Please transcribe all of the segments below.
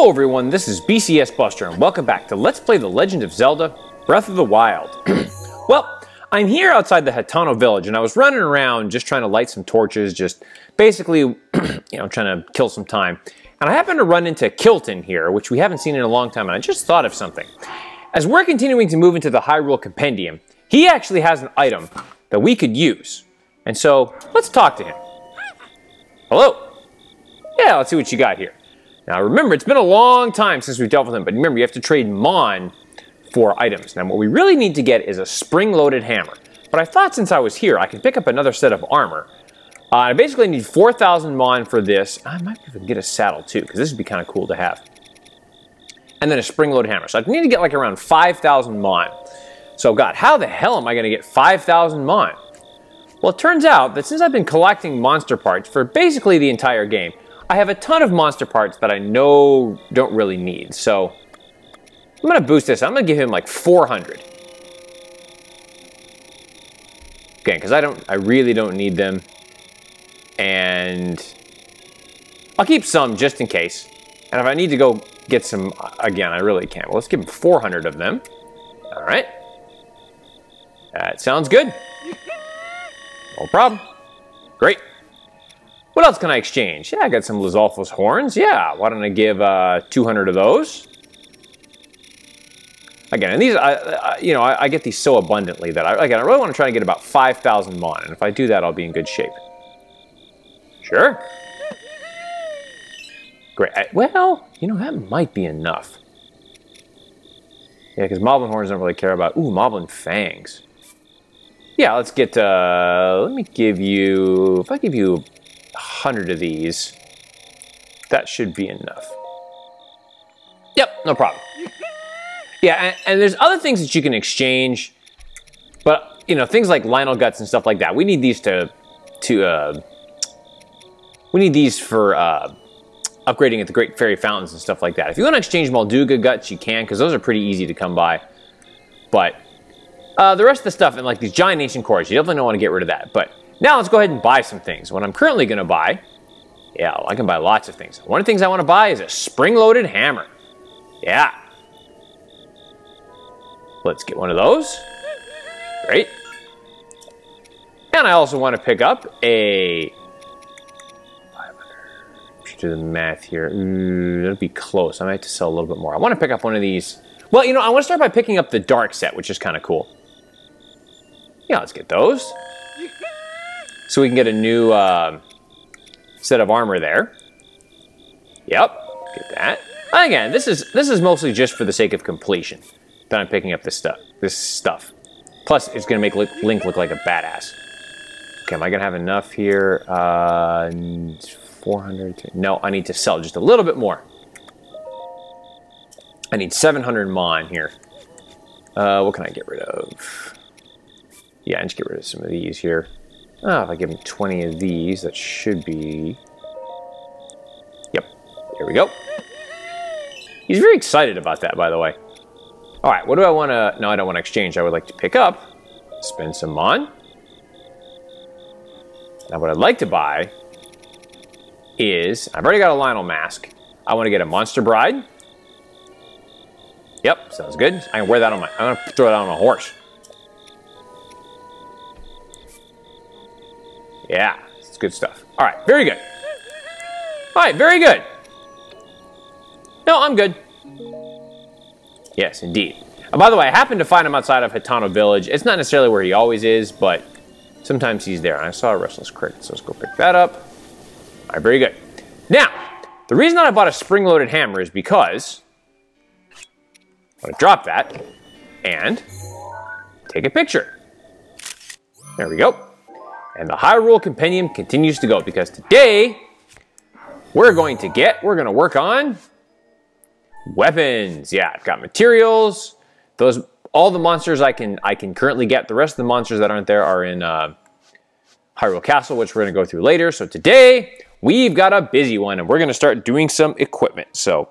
Hello everyone, this is BCS Buster and welcome back to Let's Play The Legend of Zelda Breath of the Wild. well, I'm here outside the Hateno village and I was running around just trying to light some torches, just basically, you know, trying to kill some time. And I happened to run into Kilton here, which we haven't seen in a long time, and I just thought of something. As we're continuing to move into the Hyrule Compendium, he actually has an item that we could use. And so, let's talk to him. Hello? Yeah, let's see what you got here. Now remember, it's been a long time since we've dealt with him, but remember, you have to trade Mon for items. Now what we really need to get is a spring-loaded hammer. But I thought since I was here, I could pick up another set of armor. Uh, I basically need 4,000 Mon for this. I might even get a saddle too, because this would be kind of cool to have. And then a spring-loaded hammer. So I need to get like around 5,000 Mon. So God, how the hell am I going to get 5,000 Mon? Well, it turns out that since I've been collecting monster parts for basically the entire game, I have a ton of monster parts that I know don't really need. So I'm to boost this. I'm to give him like 400. Okay, because I don't, I really don't need them. And I'll keep some just in case. And if I need to go get some, uh, again, I really can't. Well, let's give him 400 of them. All right. That sounds good. No problem. Great. What else can I exchange? Yeah, I got some Lizalfos horns. Yeah, why don't I give uh, 200 of those? Again, and these, I, I you know, I, I, get these so abundantly that I, again, I really want to try and get about 5,000 mon, and if I do that, I'll be in good shape. Sure. Great. Well, you know, that might be enough. Yeah, because Moblin horns don't really care about, ooh, Moblin fangs. Yeah, let's get, uh, let me give you, if I give you 100 of these. That should be enough. Yep, no problem. Yeah, and, and, there's other things that you can exchange, but you know things like Lynel guts and stuff like that. We need these to to uh, we need these for uh, upgrading at the Great Fairy Fountains and stuff like that. If you want to exchange Molduga guts, you can because those are pretty easy to come by. But uh, the rest of the stuff and like these giant ancient cores, you definitely don't want to get rid of that. But now let's go ahead and buy some things. What I'm currently going to buy, yeah, I can buy lots of things. One of the things I want to buy is a spring-loaded hammer. Yeah. Let's get one of those. Great. And I also want to pick up a... Do the math here. Ooh, that'd be close. I might have to sell a little bit more. I want to pick up one of these. Well, you know, I want to start by picking up the dark set, which is kind of cool. Yeah, let's get those. So we can get a new uh, set of armor there. Yep, get that. Again, this is this is mostly just for the sake of completion that I'm picking up this stuff. This stuff. Plus, it's gonna make Link look like a badass. Okay, am I gonna have enough here? Uh, 400. No, I need to sell just a little bit more. I need 700 mon here. Uh, what can I get rid of? Yeah, I just get rid of some of these here. Oh, if I give him 20 of these, that should be... Yep, here we go. He's very excited about that, by the way. All right, what do I want to... No, I don't want to exchange. I would like to pick up, spend some on. Now, what I'd like to buy is... I've already got a Lynel mask. I want to get a Monster Bridle. Yep, sounds good. I can wear that on my... I'm going to throw that on a horse. Yeah, it's good stuff. All right, very good. All right, very good. No, I'm good. Yes, indeed. And by the way, I happened to find him outside of Hateno Village. It's not necessarily where he always is, but sometimes he's there. I saw a Restless Cricket, so let's go pick that up. All right, very good. Now, the reason that I bought a spring-loaded hammer is because I'm to drop that and take a picture. There we go. And the Hyrule Compendium continues to go because today we're going to get, we're going to work on weapons. Yeah, I've got materials. Those, all the monsters I can, I can currently get. The rest of the monsters that aren't there are in uh, Hyrule Castle, which we're going to go through later. So today we've got a busy one and we're going to start doing some equipment. So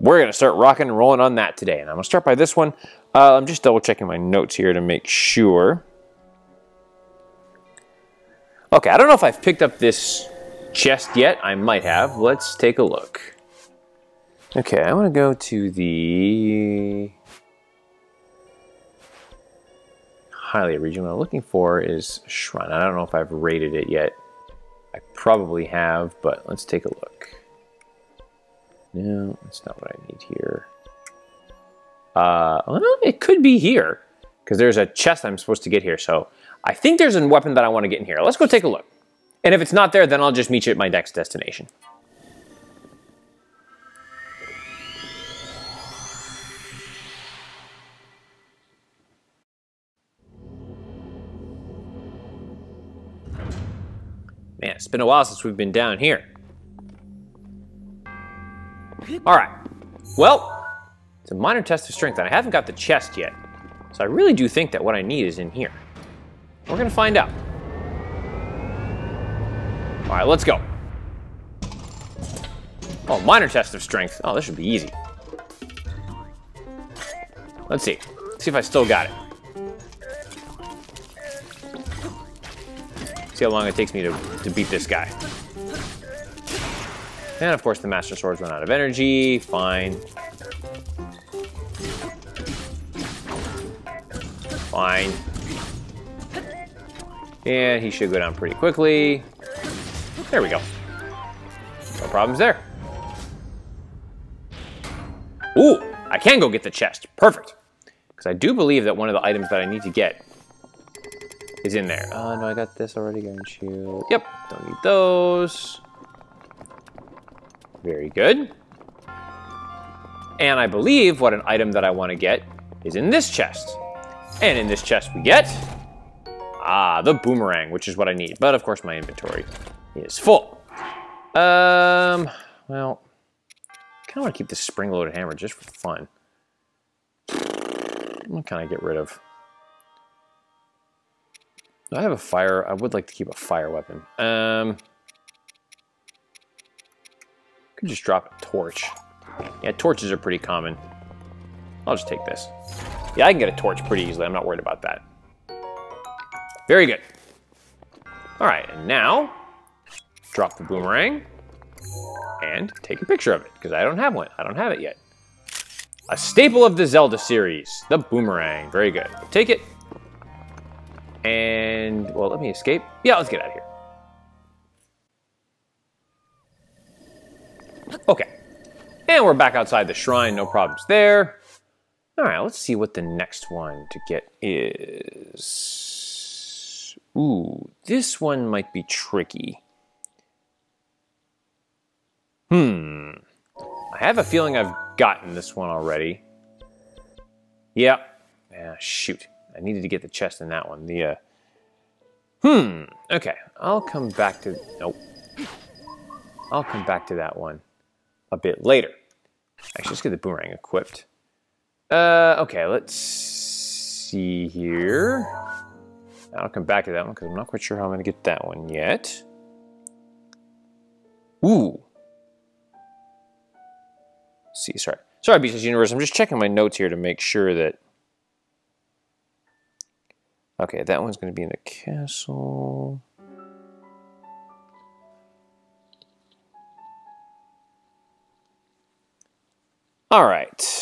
we're going to start rocking and rolling on that today. And I'm going to start by this one. Uh, I'm just double checking my notes here to make sure. Okay, I don't know if I've picked up this chest yet. I might have. Let's take a look. Okay, I want to go to the Hylia region. What I'm looking for is Shrine. I don't know if I've rated it yet. I probably have, but let's take a look. No, that's not what I need here. Uh, well, it could be here, because there's a chest I'm supposed to get here, so I think there's a weapon that I want to get in here. Let's go take a look. And if it's not there, then I'll just meet you at my next destination. Man, it's been a while since we've been down here. Alright. Well, it's a minor test of strength, and I haven't got the chest yet. So I really do think that what I need is in here. We're gonna find out. Alright, let's go. Oh, minor test of strength. Oh, this should be easy. Let's see. See if I still got it. See how long it takes me to, to beat this guy. And of course the Master Swords run out of energy. Fine. Fine. And he should go down pretty quickly. There we go. No problems there. Ooh, I can go get the chest. Perfect. Because I do believe that one of the items that I need to get is in there. Oh, no, I got this already. Gun shield. Yep, don't need those. Very good. And I believe what an item that I want to get is in this chest. And in this chest we get... Ah, the boomerang, which is what I need. But of course my inventory is full. Um, well, I kind of want to keep this spring-loaded hammer just for fun. To kind of get rid of... I have a fire. I would like to keep a fire weapon. Um, could just drop a torch. Yeah, torches are pretty common. I'll just take this. Yeah, I can get a torch pretty easily. I'm not worried about that. Very good. All right, and now drop the boomerang and take a picture of it because I don't have one. I don't have it yet. A staple of the Zelda series, the boomerang. Very good. Take it, and, well, let me escape. Yeah, let's get out of here. Okay. And we're back outside the shrine, no problems there. All right, let's see what the next one to get is. Ooh, this one might be tricky. Hmm. I have a feeling I've gotten this one already. Yep. Yeah, shoot. I needed to get the chest in that one. The, uh, hmm, okay. I'll come back to, nope. I'll come back to that one a bit later. Actually, let's get the boomerang equipped. Uh, okay, let's see here. I'll come back to that one because I'm not quite sure how I'm going to get that one yet. Ooh. Let's see, sorry. Sorry, BCS Universe. I'm just checking my notes here to make sure that Okay, that one's going to be in the castle. All right.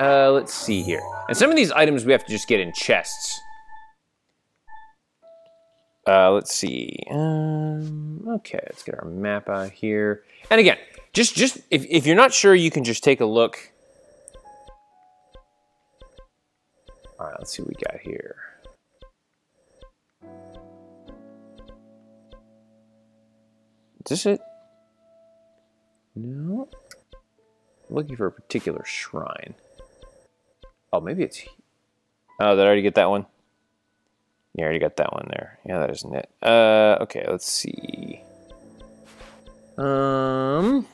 Uh, let's see here. And some of these items we have to just get in chests. Uh, let's see. Um, okay, let's get our map out here. And again, just, just if, if you're not sure, you can just take a look. All right, let's see what we got here. Is this it? No. Looking for a particular shrine. Oh, maybe it's... Oh, did I already get that one? You already got that one there. Yeah, that isn't it. Uh, okay, let's see. Um...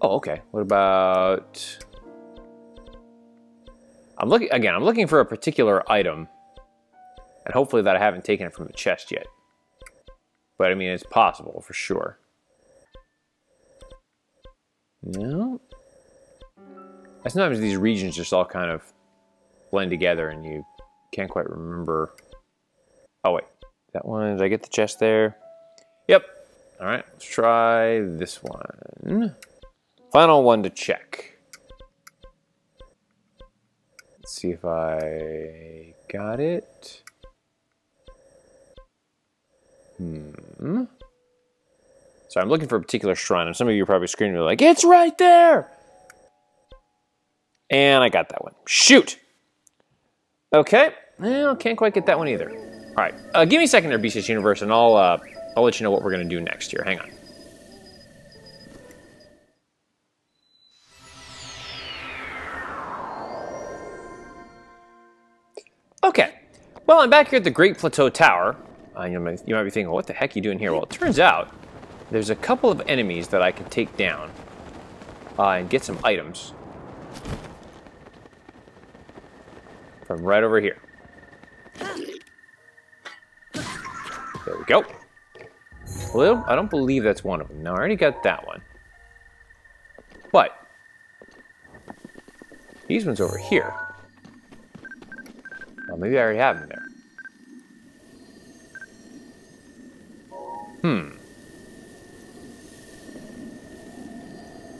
Oh, okay. What about... I'm looking, again, I'm looking for a particular item. And hopefully that I haven't taken it from the chest yet. But I mean, it's possible for sure. No. Sometimes these regions just all kind of blend together and you can't quite remember. Oh, wait. That one, did I get the chest there? Yep. All right, let's try this one. Final one to check. Let's see if I got it. Hmm. So I'm looking for a particular shrine, and some of you are probably screaming like, "It's right there!" And I got that one. Shoot. Okay. Well, can't quite get that one either. All right. Uh, give me a second there, BCS Universe, and I'll uh, I'll let you know what we're gonna do next here. Hang on. Okay. Well, I'm back here at the Great Plateau Tower. Uh, you, might, you might be thinking, what the heck are you doing here? Well, it turns out there's a couple of enemies that I can take down uh, and get some items from right over here. There we go. Well, I don't believe that's one of them. No, I already got that one. But, these ones over here. Well, maybe I already have them there. Hmm.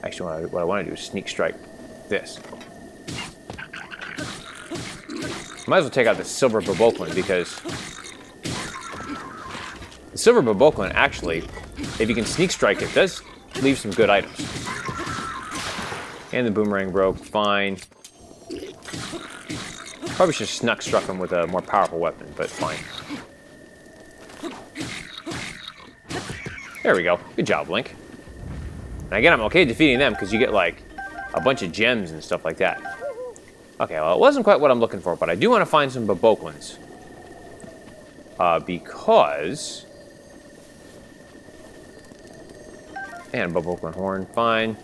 Actually, what I, what I want to do is sneak strike this. Might as well take out the silver Bokoblin because the silver Bokoblin actually, if you can sneak strike it, does leave some good items. And the boomerang broke, fine. Probably should have snuck struck him with a more powerful weapon, but fine. There we go. Good job, Link. And again, I'm okay defeating them because you get like a bunch of gems and stuff like that. Okay, well, it wasn't quite what I'm looking for, but I do want to find some Bokoblins. Uh, because... And Bokoblin Horn, fine.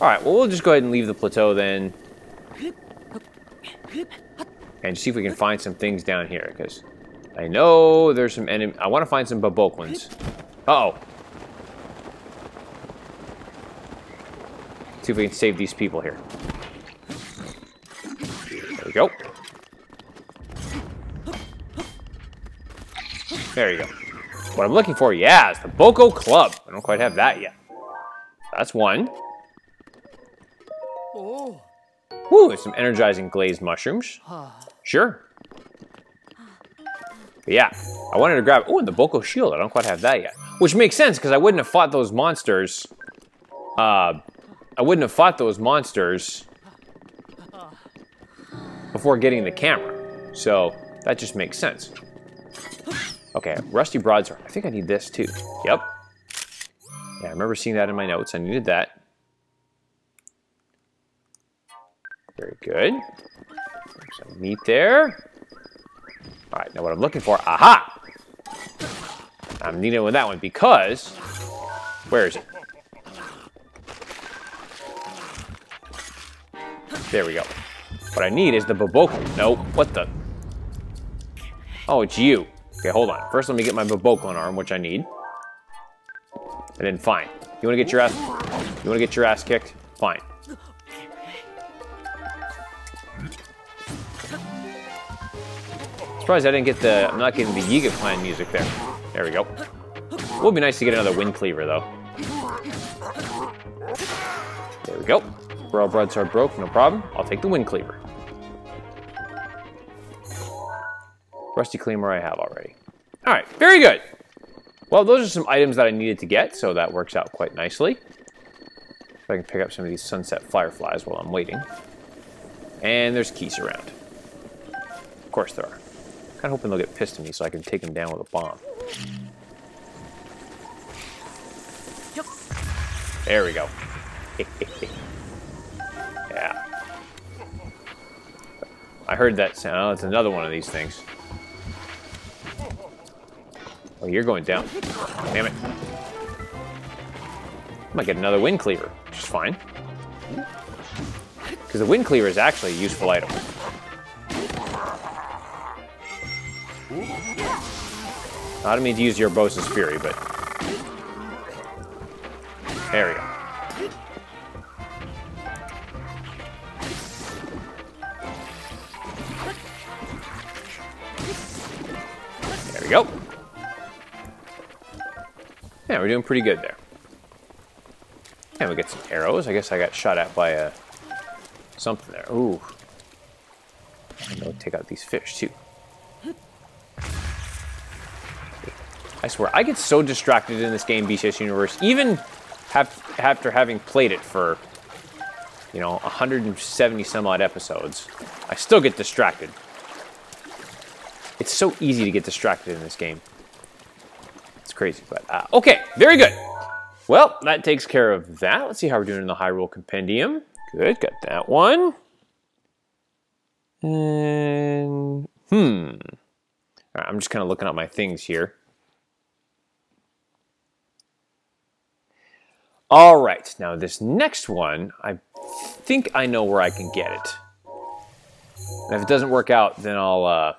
Alright, well, we'll just go ahead and leave the plateau then. And see if we can find some things down here, because I know there's some enemy... I want to find some Bokoblins. Uh oh See if we can save these people here. Go. There you go. What I'm looking for, yeah, is the Boko Club. I don't quite have that yet. That's one. Oh. Woo, some energizing glazed mushrooms. Sure. But yeah, I wanted to grab, oh, and the Boko Shield. I don't quite have that yet. Which makes sense, because I wouldn't have fought those monsters. Uh, I wouldn't have fought those monsters before getting the camera. So, that just makes sense. Okay, Rusty Broadsword. I think I need this too. Yep. Yeah, I remember seeing that in my notes. I needed that. Very good. Some meat there. All right, now what I'm looking for, aha! I'm needing with that one because, where is it? There we go. What I need is the Bokoblin. No, what the? Oh, it's you. Okay, hold on. First, let me get my Bokoblin arm, which I need. And then, fine. You want to get your ass? You want to get your ass kicked? Fine. Surprised I didn't get the, I'm not getting the Yiga Clan music there. There we go. Would be nice to get another Wind Cleaver, though. There we go. Royal Broadsword broke, no problem. I'll take the Wind Cleaver. Rusty Cleaver I have already. All right, very good. Well, those are some items that I needed to get, so that works out quite nicely. If I can pick up some of these Sunset Fireflies while I'm waiting. And there's Keese around. Of course there are. Kind of hoping they'll get pissed at me so I can take them down with a bomb. There we go. yeah. I heard that sound. Oh, it's another one of these things. Oh, you're going down. Damn it. I might get another wind cleaver, which is fine. Because the wind cleaver is actually a useful item. I don't mean to use your Urbosa's Fury, but... There we go. We're doing pretty good there. And we get some arrows. I guess I got shot at by a something there. Ooh. I'm gonna take out these fish too. I swear, I get so distracted in this game, BCS Universe, even have, after having played it for, you know, 170 some odd episodes, I still get distracted. It's so easy to get distracted in this game. Crazy, but uh, okay, very good. Well, that takes care of that. Let's see how we're doing in the Hyrule Compendium. Good, got that one. And, hmm. I'm just kind of looking at my things here. All right, now this next one, I think I know where I can get it. And if it doesn't work out, then I'll uh,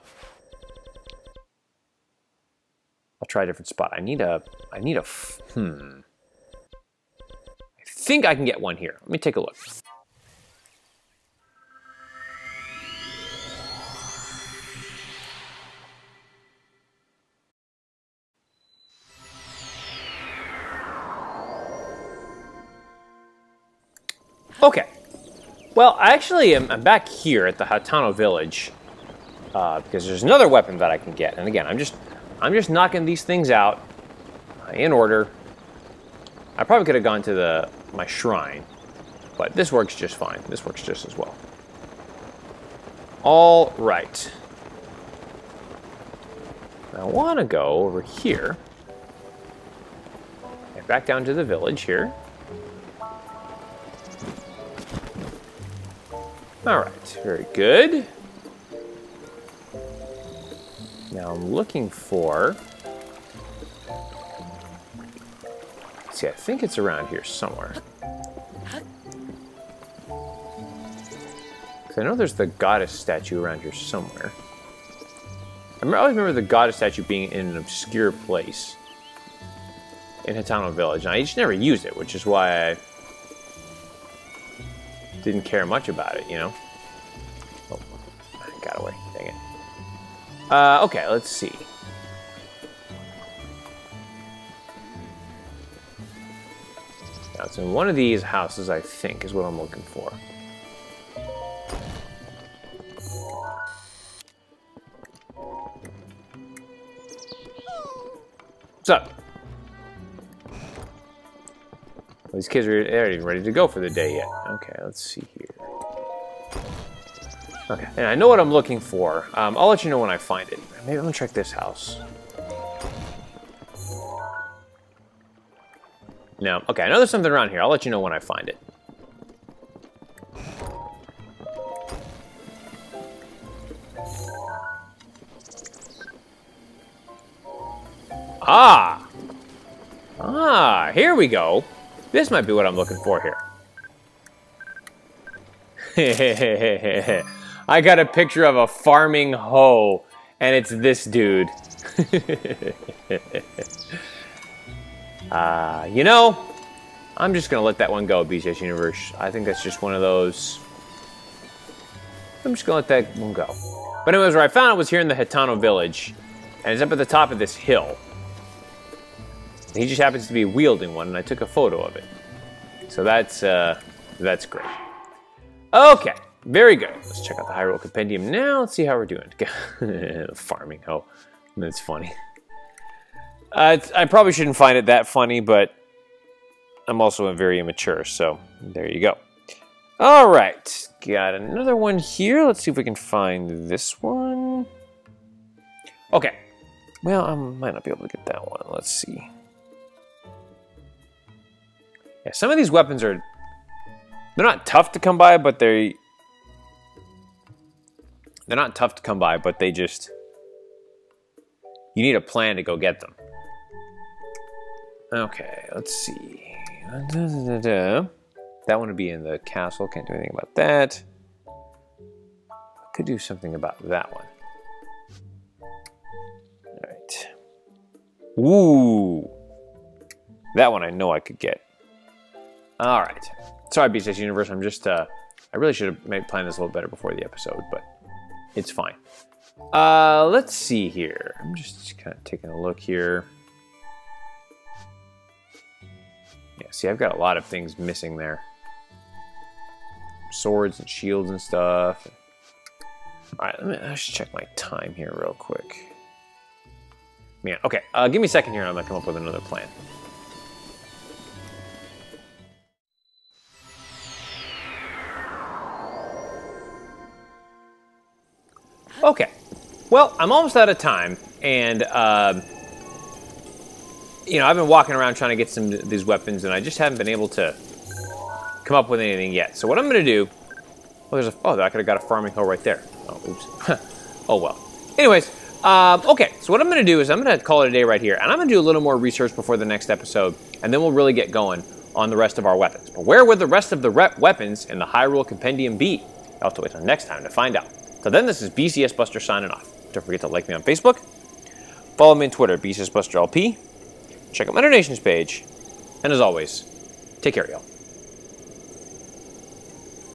I'll try a different spot. I need a I need a hmm. I think I can get one here. Let me take a look. Okay. Well, I actually am I'm back here at the Hateno village uh, because there's another weapon that I can get. And again, I'm just I'm just knocking these things out in order. I probably could have gone to the my shrine, but this works just fine. This works just as well. All right. I want to go over here. And back down to the village here. All right, very good. Now I'm looking for... See, I think it's around here somewhere. I know there's the goddess statue around here somewhere. I always remember the goddess statue being in an obscure place in Hateno Village. And I just never used it, which is why I didn't care much about it, you know? Uh, okay, let's see. Now, it's in one of these houses, I think, is what I'm looking for. What's up? These kids are they're even ready to go for the day yet. Okay, let's see here. Okay, and I know what I'm looking for. Um, I'll let you know when I find it. Maybe I'm gonna check this house. No, okay, I know there's something around here. I'll let you know when I find it. Ah! Ah, here we go. This might be what I'm looking for here. I got a picture of a farming hoe, and it's this dude. uh, you know, I'm just going to let that one go, BCS Universe. I think that's just one of those... I'm just going to let that one go. But anyways, where I found it was here in the Hateno village, and it's up at the top of this hill. He just happens to be wielding one, and I took a photo of it. So that's, uh, that's great. Okay, very good. Let's check out the Hyrule Compendium now. Let's see how we're doing. Farming hoe. That's funny. Uh, I probably shouldn't find it that funny, but I'm also very immature, so there you go. All right, got another one here. Let's see if we can find this one. Okay. Well, I might not be able to get that one. Let's see. Yeah, some of these weapons are... They're not tough to come by, but they... They're not tough to come by, but they just... You need a plan to go get them. Okay, let's see. That one would be in the castle. Can't do anything about that. Could do something about that one. All right. Ooh. That one I know I could get. All right. Sorry, BCS Universe. I'm just, uh, I really should have planned this a little better before the episode, but it's fine. Uh, let's see here. I'm just kind of taking a look here. Yeah, see, I've got a lot of things missing there. Swords and shields and stuff. All right, let me let's check my time here real quick. Man, okay, uh, give me a second here and I'm gonna come up with another plan. Okay, well, I'm almost out of time, and uh, you know I've been walking around trying to get some of these weapons, and I just haven't been able to come up with anything yet. So what I'm going to do? Well, there's a oh, I could have got a farming hoe right there. Oh, oops. oh well. Anyways, um, okay. So what I'm going to do is I'm going to call it a day right here, and I'm going to do a little more research before the next episode, and then we'll really get going on the rest of our weapons. But where would the rest of the weapons in the Hyrule Compendium be? I'll have to wait until next time to find out. So then, this is BCS Buster signing off. Don't forget to like me on Facebook, follow me on Twitter, BCS Buster LP, check out my donations page, and as always, take care, y'all.